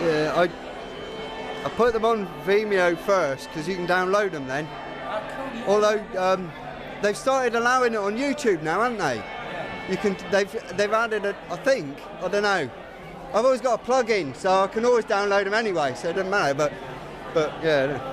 I I put them on Vimeo first because you can download them then. Although um, they've started allowing it on YouTube now, haven't they? You can. They've they've added a. I think. I don't know. I've always got a plug-in, so I can always download them anyway. So it doesn't matter. But but yeah.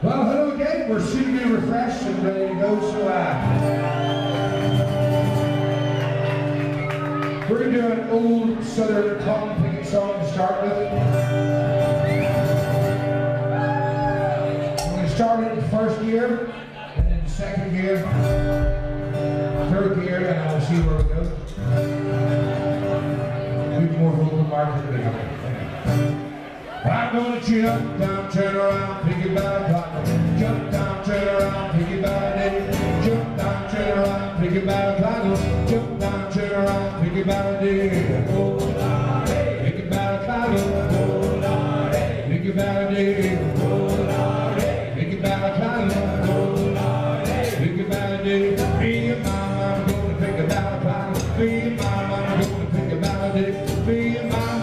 Well, hello again. We're soon to be refreshed and ready to go. So, uh, we're going to do an old Southern Tom Pickett song to start with. We're going to start it in the first gear, and then the second gear, third gear, and I'll see where we go. We've more vocal marks than we have. I'm gonna jump down, turn around, it back up. Jump down, turn around, pick it back. Jump down, turn around, it back up. Jump down, turn around, pick it back up. Pick it back up. Pick it back up. Pick it back up. Pick it back up. Me and mama gonna pick it back up. Me and mama gonna pick it back up. Me and mama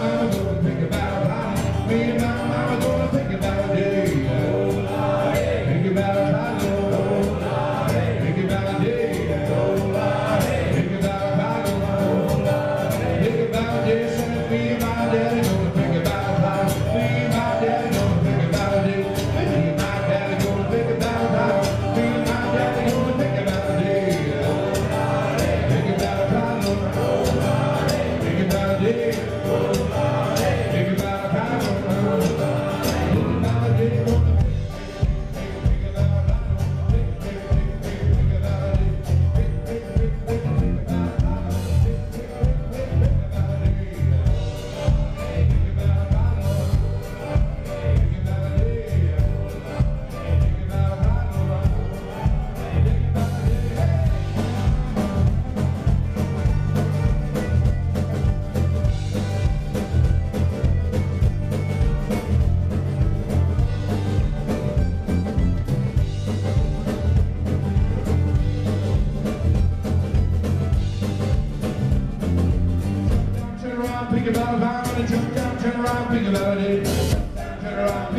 Pick about a pound, gonna jump down, turn around, pick about it. Turn around,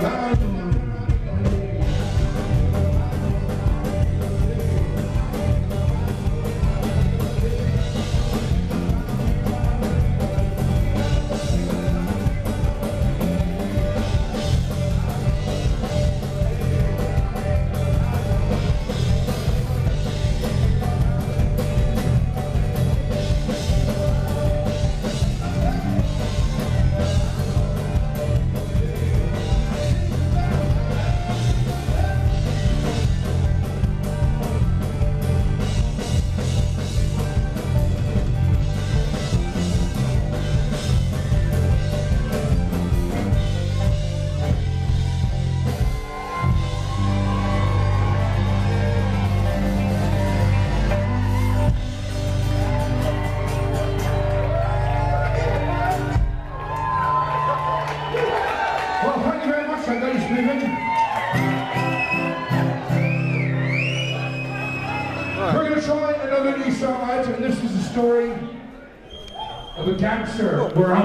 time. Gangster. We're on.